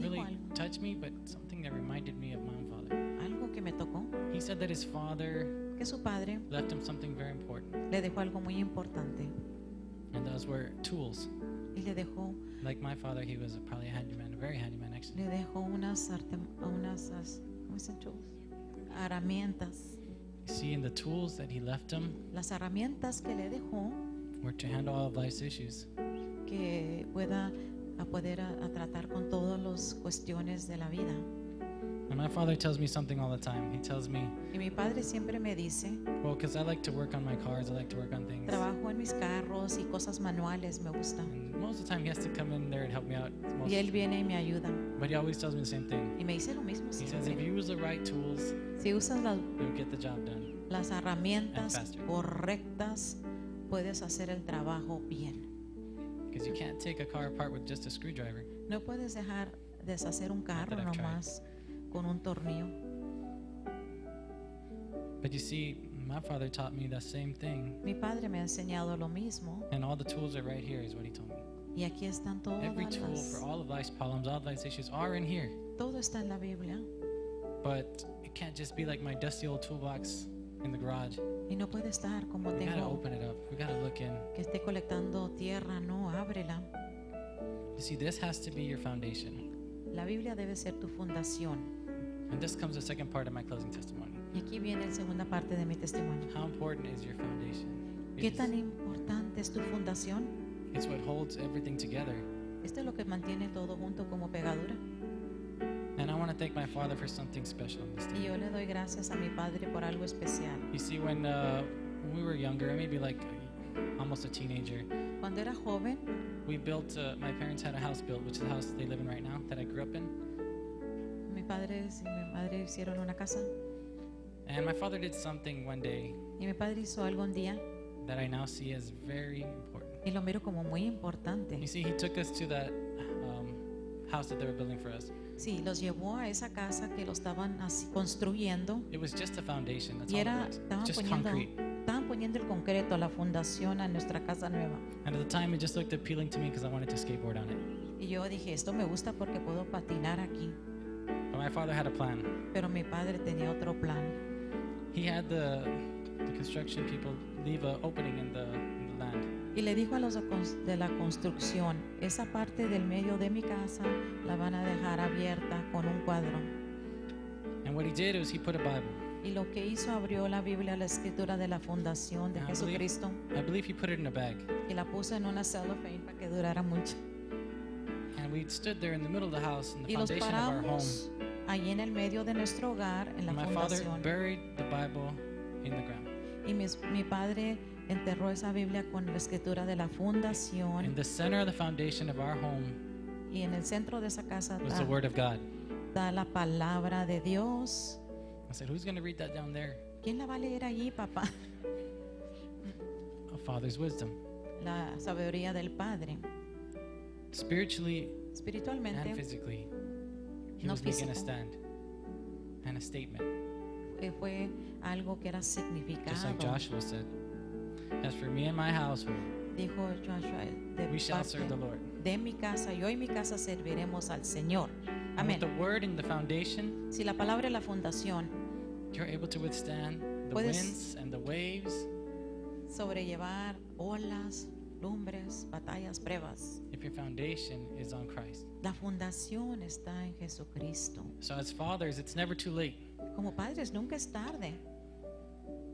really touched me, but something that reminded me of my own father. algo que me tocó. He said that his father Que su padre left him something very important, le dejó algo muy importante and those were tools. y le dejó Like my father, he was probably a handyman, a very handyman actually. le dejó unas unas as- ¿cómo llama? herramientas. See, in the tools that he left him Las herramientas que le dejó were to handle all of life's issues. que pueda a poder a, a tratar con todas las cuestiones de la vida. And my father tells me something all the time. He tells me, Y mi padre siempre me dice, well, because I like to work on my cars, I like to work on things. trabajo en mis carros y cosas manuales me gusta. And most of the time, he has to come in there and help me out. Most, Y él viene y me ayuda. but he always tells me the same thing. Y me dice lo mismo He says, if you use the right tools, Si usas las, you'll get the job done. las herramientas correctas, puedes hacer el trabajo bien. Because you can't take a car apart with just a screwdriver. No puedes dejar deshacer un carro I've tried. Con un tornillo. But you see, my father taught me the same thing. Mi padre me ha enseñado lo mismo And all the tools are right here, is what he told me. y aquí están Every todas tool las, for all of life's problems, all of life's issues are in here. todo está en la Biblia But it can't just be like my dusty old toolbox in the garage. y no puede estar como We gotta tengo open it up. We gotta look in. que esté colectando tierra, no, ábrela. You see, this has to be your foundation. La Biblia debe ser tu fundación. And this comes the second part of my closing testimony. Y aquí viene la segunda parte de mi testimonio. How important is your foundation? ¿Qué It is- tan importante es tu fundación? It's what holds everything together. Esto es lo que mantiene todo junto como pegadura. And I want to thank my father for something special in this Y day. yo le doy gracias a mi padre por algo especial. You see, when, uh, when we were younger, maybe like almost a teenager, Cuando era joven, we built, uh, my parents had a house built, which is the house they live in right now, that I grew up in. Y mi madre hicieron una casa And my father did something one day y mi padre hizo algo un día that I now see as very important. y lo miro como muy importante. You see, he took us to that um, house that they were building for us. Sí, los llevó a esa casa que lo estaban así construyendo It was just a foundation. That's y all era it was. estaban Just poniendo concrete. estaban poniendo el concreto, la fundación a nuestra casa nueva. And at the time, it just looked appealing to me because I wanted to skateboard on it. Y yo dije, esto me gusta porque puedo patinar aquí. But my father had a plan. Pero mi padre tenía otro plan. He had the, the construction people leave an opening in the, in the land. Y le dijo a los de cons- de la construcción, esa parte del medio de mi casa la van a dejar abierta con un cuadro. And what he did was he put a Bible. Y lo que hizo abrió la Biblia, la escritura de la fundación de I believe- Jesucristo I believe he put it in a bag. y la puso en una cellophane para que durara mucho. We stood there in the middle of the house in the Y los foundation of our home. allí en el medio de nuestro hogar, en la And my father fundación. buried the Bible in the ground. Y mis- mi padre enterró esa Biblia con la escritura de la In fundación. the center of the foundation of our home Y en el centro de esa casa was the está, Word of God. está la palabra de Dios. I said, Who's going to read that down there? ¿Quién la va a leer allí, papá? A father's wisdom. La sabiduría del Padre. Spiritually and Espiritualmente physically, he No was making a físico. stand and a statement. fue algo que era Just significado. like Joshua said. As for me and my household, Dijo Joshua, de, we shall serve the Lord. de mi casa, yo y mi casa serviremos al Señor. And with Amén. the word in the foundation, Si la palabra es la fundación, you're able to withstand the winds and the waves sobrellevar olas, lumbres, batallas, pruebas. if your foundation is on Christ. La fundación está en Jesucristo. So, as fathers, it's never too late. Como padres, nunca es tarde.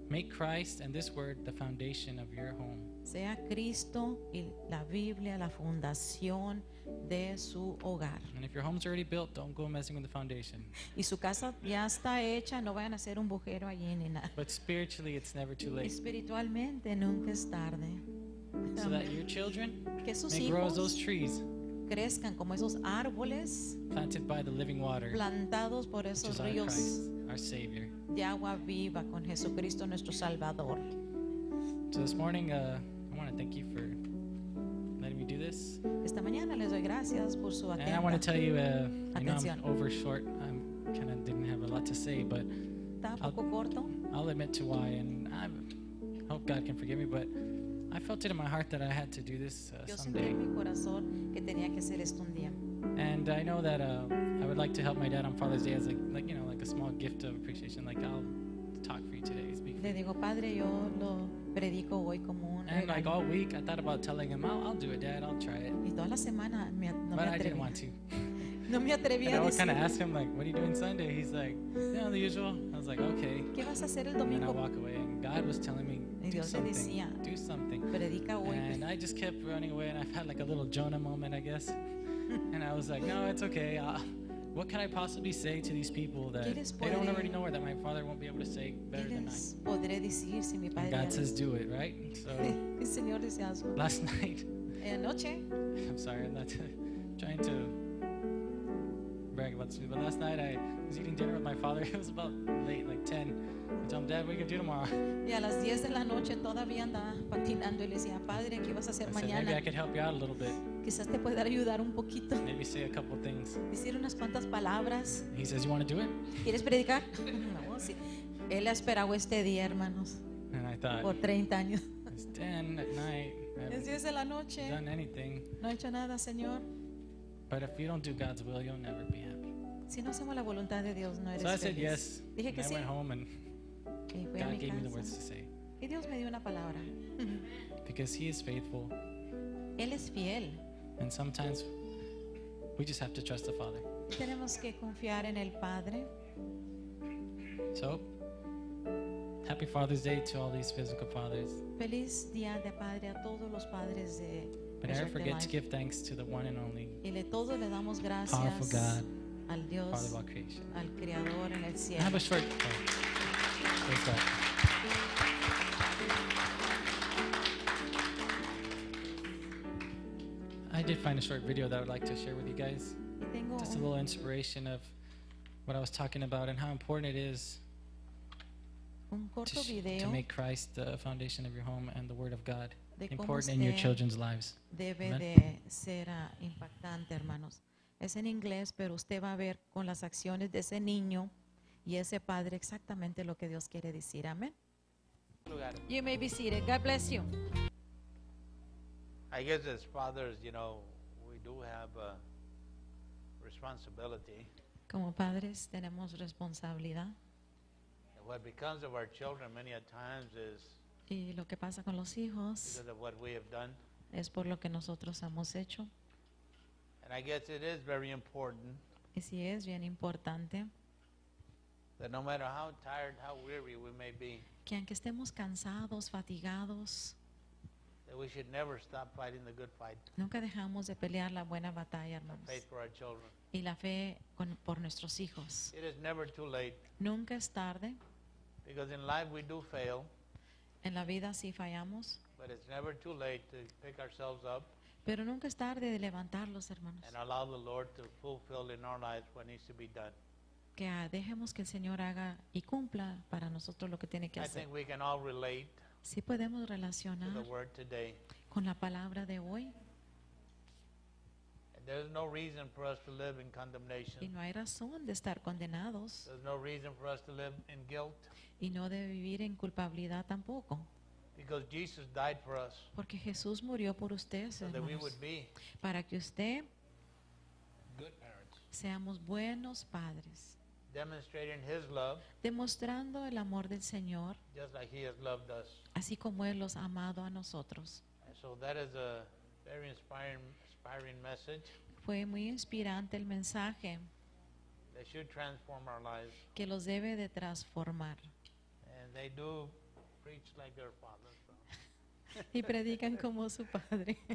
Make Christ and this word the foundation of your home. Sea Cristo y la Biblia la fundación de su hogar. And if your home's already built, don't go messing with the foundation. Y su casa ya está hecha, no vayan a hacer un bujero allí ni nada. But spiritually, it's never too late. Espiritualmente nunca es tarde. So that your children Que sus may grow as those trees crezcan como esos árboles planted by the living water, plantados por which esos is our ríos Christ, our Savior. de agua viva con Jesucristo nuestro Salvador. So this morning, uh, I want to thank you for letting me do this. Esta mañana les doy gracias por su And I want to tell you, uh, I know Atención. I'm over short. I kind of didn't have a lot to say, but Está un poco corto, I'll admit to why. And I hope God can forgive me, but I felt it in my heart that I had to do this uh, yo sentí someday. en mi corazón que tenía que hacer esto un día. And I know that uh, I would like to help my dad on Father's Day as like, like you know, like a small gift of appreciation. Like I'll talk for you today, speak Le digo, Padre, yo lo predico hoy como un And like regalo. all week, I thought about telling him, I'll, I'll do it, Dad. I'll try it. Y toda la semana me, no, but me I didn't atreví, want to. no me atreví And a I would kind of decir, ask him, like, what are you doing Sunday? He's like, you know, the usual. I was like, okay. ¿qué vas a hacer el And then I domingo? walk away, and God was telling me, Dios le something, decía, do something. Predica hoy. And I just kept running away, and I've had like a little Jonah moment, I guess. and I was like, no, it's okay. Uh, what can I possibly say to these people that they don't already know or that my father won't be able to say better than I? podré decir si mi Padre God says, do it, right? So Señor dice hazlo. last night, Anoche, I'm sorry, I'm not trying to brag about this, but last night I was eating dinner with my father. It was about late, like 10. Told him, Dad, what are you going to do tomorrow? y a las 10 de la noche todavía andaba patinando y le decía, Padre, ¿qué vas a hacer I said, maybe I mañana? could help you out a little bit. Quizás te pueda ayudar un poquito. Maybe say a couple things. Decir unas cuantas palabras. He says, you want to do it? ¿Quieres predicar? No, sí. Él ha esperado este día, hermanos, And I thought, por 30 años. it's 10 at night. I Es haven't 10 de la noche. done anything. No he hecho nada, Señor. But if you don't do God's will, you'll never be happy. Si no hacemos la voluntad de Dios, no So I said feliz. yes. Dije And que I sí. went home and Y fui a God mi gave me the words to say. Y Dios me dio una palabra. Because He is faithful. Él es fiel. And sometimes we just have to trust the Father. Tenemos que confiar en el Padre. So, happy Father's Day to all these physical fathers. Feliz día de Padre a todos los padres de But never forget to Life. give thanks to the one and only Y le todos le damos gracias powerful God, al Father Dios, of all creation. al Creador en el I cielo. have a short. I did find a short video that I'd like to share with you guys. Just a little inspiration of what I was talking about and how important it is un to, to make Christ the foundation of your home and the Word of God important in your children's lives. debe Amen. de ser ah, impactante, hermanos. Es en inglés, pero usted va a ver con las acciones de ese niño y ese padre exactamente lo que Dios quiere decir. Amén. You may be seated. God bless you. I guess as fathers, you know, we do have a responsibility. Como padres tenemos responsabilidad And what becomes of our children many a times is y lo que pasa con los hijos because of what we have done. es por lo que nosotros hemos hecho. And I guess it is very important Y sí es bien importante that no matter how tired, how weary we may be, que aunque estemos cansados, fatigados, that we should never stop fighting the good fight, nunca dejamos de pelear la buena batalla, hermanos. faith for our children. Y la fe con- por nuestros hijos. It is never too late Nunca es tarde. because in life we do fail, En la vida sí fallamos, but it's never too late to pick ourselves up pero nunca es tarde de levantarlos, hermanos. and allow the Lord to fulfill in our lives what needs to be done. Que ah, dejemos que el Señor haga y cumpla para nosotros lo que tiene que I hacer. think we can all relate Sí podemos to the relacionar word today. con la palabra de hoy And there's no reason for us to live in y condemnation. no hay razón de estar condenados There's no reason for us to live in guilt y no de vivir en culpabilidad tampoco. because Jesus died for us Porque Jesús murió por ustedes, so that we hermanos, would be para que usted good parents, seamos buenos padres, demonstrating His love demostrando el amor del Señor, just like He has loved us. así como Él los ha amado a nosotros. And so that is a very inspiring, inspiring message Fue muy inspirante el mensaje that should transform our lives. que los debe de transformar. And they do preach like their father. So. Y predican como su Padre.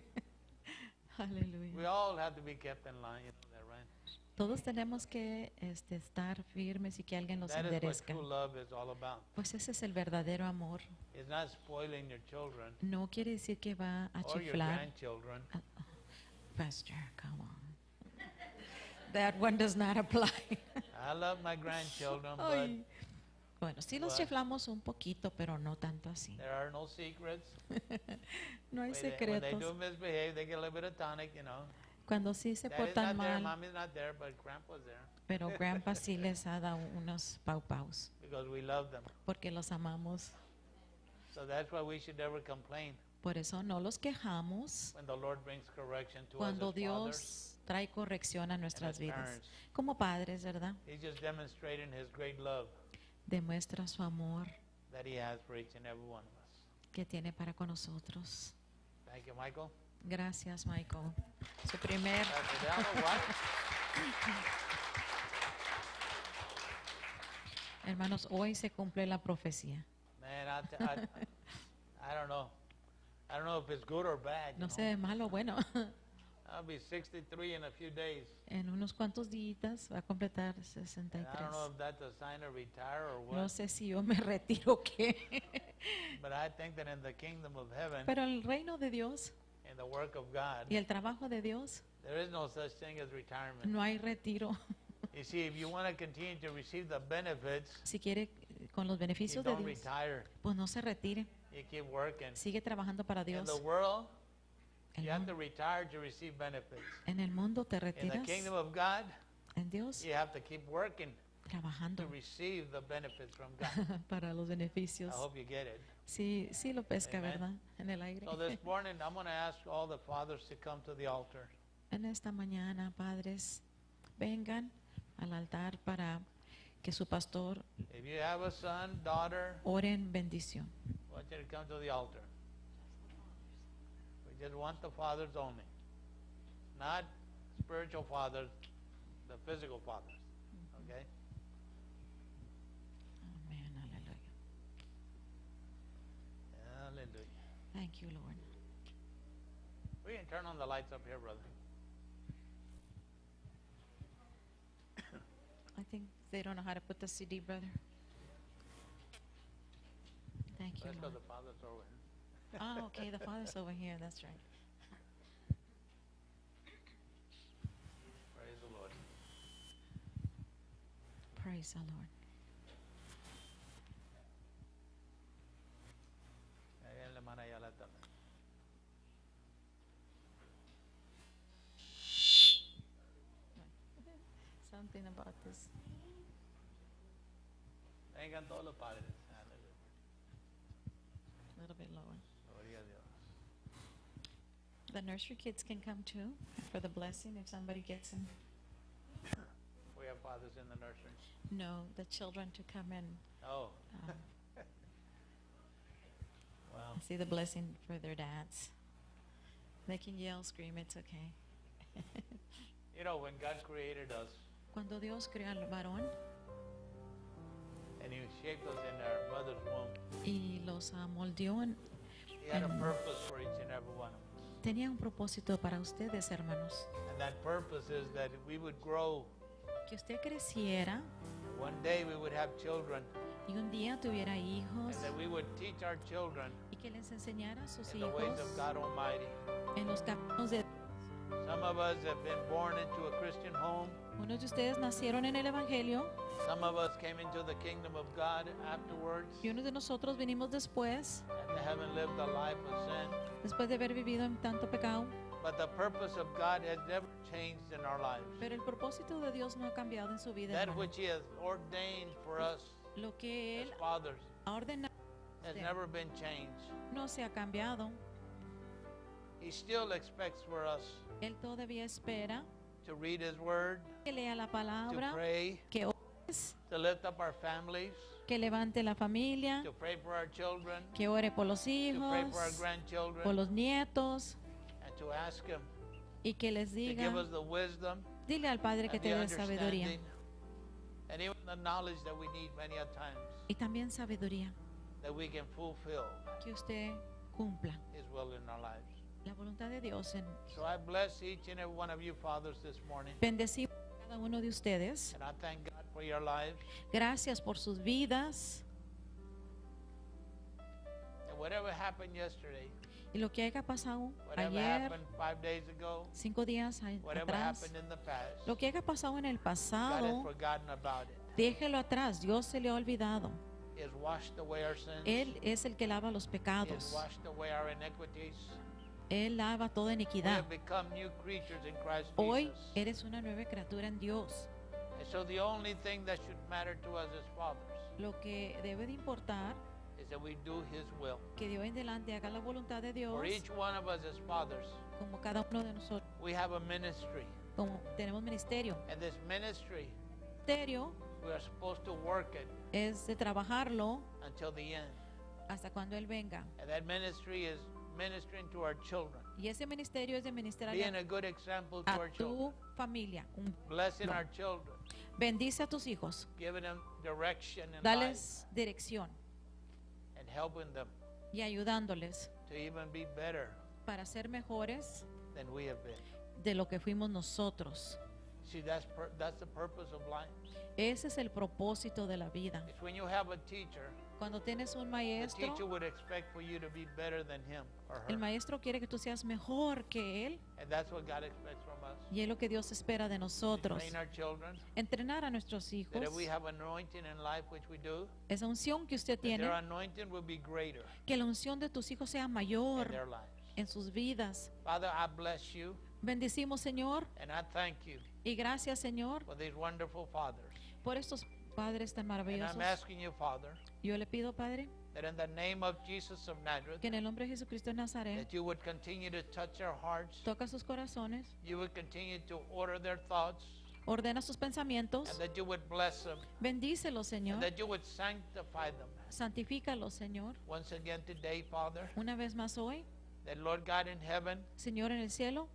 We Aleluya. all have to be kept in line, you know that, right? Todos tenemos que este, estar firmes y que alguien nos That is what enderezca. true love is all about. Pues ese es el verdadero amor. It's not spoiling your children No quiere decir que va a or your chiflar. grandchildren. Ah, ah. Pastor, come on. That one does not apply. I love my grandchildren, but Ay. Bueno, sí los But- chiflamos un poquito, pero no tanto así. there are no secrets. No hay When they, when they do secretos. misbehave, they get a little bit of tonic, you know. Cuando sí se portan there, mal, mommy's not there, but grandpa's there pero grandpa sí les ha dado unos pau paus, because we love them. porque los amamos. So that's why we should never complain Por eso no los quejamos when the Lord brings correction to cuando us fathers Dios trae corrección a nuestras as vidas. parents. Como padres, ¿verdad? He's just demonstrating His great love Demuestra su amor that He has for each and every one of us. que tiene para con nosotros. Thank you, Michael. Gracias, Michael. Su primer, hermanos, hoy se cumple la profecía. No sé de malo o bueno. I'll be 63 in a few days. En unos cuantos días va a completar And 63. I don't know if that's a sign of retire or what. No sé si yo me retiro o qué. But I think that in the kingdom of heaven, Pero el reino de Dios in the work of God, y el trabajo de Dios, there is no such thing as retirement. no hay retiro. You see, if you want to continue to receive the benefits, Si quiere con los beneficios de don't Dios, retire. pues no se retire. You keep working. Sigue trabajando para In Dios. the world, El you have to retire to receive benefits. en el mundo te In the retiras. kingdom of God, En Dios you have to keep working trabajando para los I beneficios. hope you get it. Sí, sí lo pesca, Amen. ¿verdad? En el aire. So this morning, I'm going to ask all the fathers to come to the altar. En esta mañana, padres, vengan al altar para que su pastor If you have a son, daughter, ore en bendición. I want you to come to the altar. We just want the fathers only, not spiritual fathers, the physical fathers. Hallelujah. Thank you, Lord. We can turn on the lights up here, brother. I think they don't know how to put the CD, brother. Thank you, That's because Lord. the fathers over here. Oh, okay, the father's over here, that's right. Praise the Lord. Praise the Lord. Ahí en la mano Ayala también. About this. Vengan todos los padres. A little bit lower. Gloria a Dios. The nursery kids can come too for the blessing if somebody gets them. We have fathers in the nursery. No, the children to come in. Oh, um, wow. see the blessing for their dads. They can yell, scream, it's okay. You know, when God created us Cuando Dios creó al varón and He shaped us in our mother's womb, y los ah, moldeó, en- He had a purpose for each and every one of us. tenía un propósito para ustedes, hermanos. And that purpose is that we would grow. Que usted creciera One day we would have children, y un día tuviera hijos and that we would teach our children y que les enseñara a sus in the ways hijos of God Almighty. en los caminos de of us have been born into a Christian home. Unos de ustedes nacieron en el Evangelio Some of us came into the kingdom of God afterwards y unos de nosotros vinimos después, and haven't lived a life of sin. después de haber vivido en tanto pecado. But the purpose of God has never changed in our lives. Pero el propósito de Dios no ha cambiado en su vida. That hermano. which He has ordained for us Lo que as Él fathers ha ordenado has never been changed. no se ha cambiado. He still expects for us Él todavía espera to read His Word, que lea la to palabra, pray, que ores, to lift up our families, que levante la familia, to pray for our children, que ore por los to pray hijos, for our por grandchildren, los nietos and to ask Him y que les to diga, give us the wisdom dile al Padre que te dé sabiduría and even the knowledge that we need many a times y también sabiduría that we can fulfill que usted cumpla His will in our lives. La voluntad de Dios en So I bless each and every one of you fathers this morning, bendecimos a cada uno de ustedes. and I thank God for your lives. Gracias por sus vidas And whatever happened yesterday, y lo que haya pasado whatever ayer, happened five days ago, cinco días a- whatever atrás, happened in the past, lo que haya pasado en el God has pasado, forgotten about it. déjelo atrás. Dios se le ha olvidado. He has washed away our sins. Él es el que lava los He has pecados. washed away our iniquities. Él lava toda We iniquidad. Hoy eres una nueva criatura en Dios. Lo que debe de importar is that we do His will. que de hoy en adelante haga la voluntad de Dios For each one of us as fathers, como cada uno de nosotros. we have a ministry. Como tenemos ministerio. And this ministry, Ministerio we are supposed to work it es de trabajarlo until the end. hasta cuando Él venga. And that ministry is ministering to our children, Y ese ministerio es de ministrar being a good example to a our children, tu familia. Un- blessing our children, Bendice a tus hijos. giving them direction in life, Dales dirección and helping them y ayudándoles to even be better para ser mejores than we have been. de lo que fuimos nosotros. See, that's the purpose of life. Ese es el propósito de la vida. It's when you have a teacher, Cuando tienes un the maestro, teacher would expect for you to be better than him or el maestro quiere que tú seas mejor que él And that's what God expects from us. y es lo que Dios espera de nosotros. Train our children Entrenar a nuestros hijos. that if we have anointing in life, which we do, Esa unción que usted their tiene, anointing will be greater que la unción de tus hijos sea in mayor their lives. en sus vidas. Father, I bless you Bendecimos, Señor, and I thank you y gracias, Señor, for these wonderful fathers por estos padres tan And maravillosos. I'm asking you, Father, Yo le pido, Padre, that in the name of Jesus of Nazareth, que en el nombre de Jesucristo de Nazaret that you would continue to touch their hearts, toca sus corazones, you would continue to order their thoughts, ordena sus pensamientos, and that you would bless them, bendícelos, Señor, that you would sanctify them. santifícalos, Señor. Once again today, Father, Una vez más hoy, that Lord God in heaven, Señor en el cielo,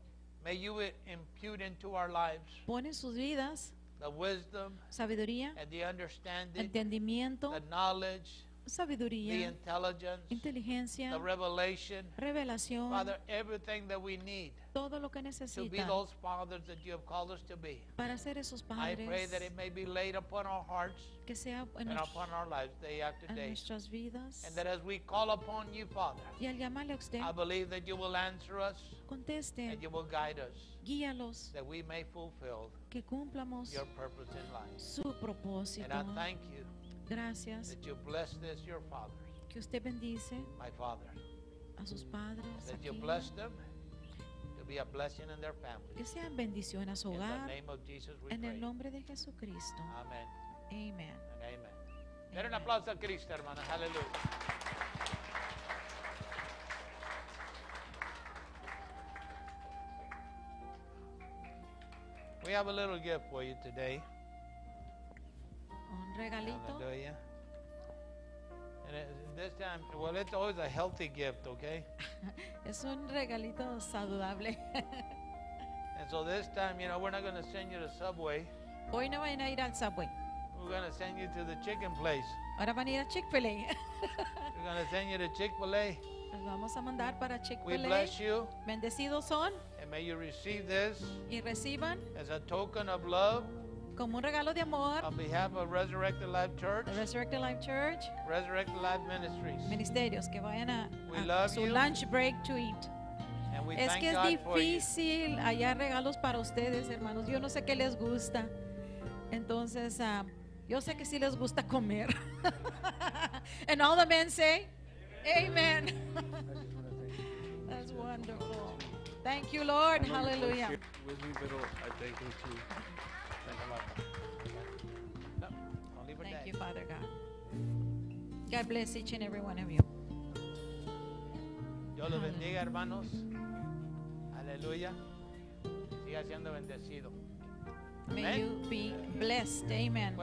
may you impute into our lives pon en sus vidas the wisdom sabiduría, and the understanding, entendimiento, the knowledge, sabiduría, the intelligence, inteligencia, the revelation, revelación, Father, everything that we need todo lo que to be those fathers that you have called us to be. para ser esos I pray padres that it may be laid upon our hearts que sea en, and upon our lives day after en day. nuestras vidas. And that as we call upon you, Father, Y al llamarle a usted, I believe that you will answer us conteste, and you will guide us, guíalos, that we may fulfill que cumplamos your purpose in life. su propósito. And I thank you Gracias that you bless this, your fathers, que usted bendice my Father, a sus padres that you bless them be a blessing in their que sean bendición a su In the hogar, name of Jesus we en el nombre de Jesucristo. Amen Amen. and amen. Un aplauso a Cristo, hermanos. Aleluya. We have a little gift for you today. Un regalito. Hallelujah. And it- this time, well, it's always a healthy gift, okay? Es un regalito saludable. And so this time, you know, we're not going to send you to Subway. Hoy no van a ir al Subway. We're going to send you to the chicken place. Ahora van a ir a Chick-fil-A. We're going to send you to Chick fil A. Los vamos a mandar para We Chick-fil-A. bless you, Bendecidos son and may you receive this y reciban as a token of love como un regalo de amor on behalf of Resurrected Life Church, Resurrected Life Church, Resurrected Life Ministries. ministerios que vayan a, We a love su you. lunch break to eat. And we Es thank que es God difícil hallar regalos para ustedes, hermanos. Yo no sé qué les gusta. Entonces, ah, yo sé que sí les gusta comer. And all the men say, Amen. That's wonderful. Thank you, Lord. I know you Hallelujah. You, Father God. God bless each and every one of you. Dios los bendiga, hermanos. Aleluya. Siga siendo bendecido. May you be blessed. Amen.